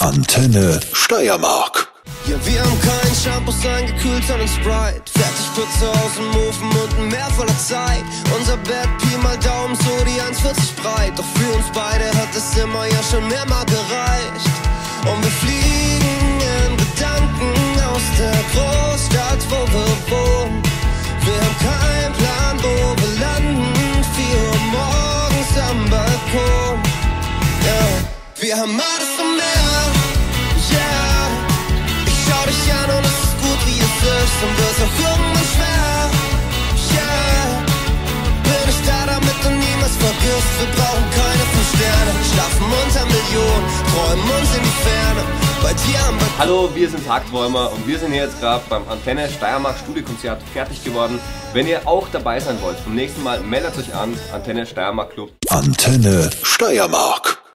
Antenne Steiermark. Ja, wir haben keinen Shampoos eingekühlt, sondern Sprite. Fertig putze aus dem Ofen und ein Meer voller Zeit. Unser Bett, Pi mal Daumen, so die 1,40 breit. Doch für uns beide hat es immer ja schon mehrmal gereicht. Und wir fliegen in Gedanken aus der Großstadt, wo wir wohnen. Wir haben keinen Plan, wo wir landen. 4 Uhr morgens am Balkon. Ja, wir haben alles und mehr. Und wird's auch irgendwann schwer. Yeah. Bin ich da, damit du niemals vergisst. Wir brauchen keine fünf Sterne. Schlafen unter Millionen, träumen uns in die Ferne. Bei dir. Hallo, wir sind Tagträumer und wir sind hier jetzt gerade beim Antenne Steiermark Studiokonzert fertig geworden. Wenn ihr auch dabei sein wollt, vom nächsten Mal meldet euch an, Antenne Steiermark Club. Antenne Steiermark.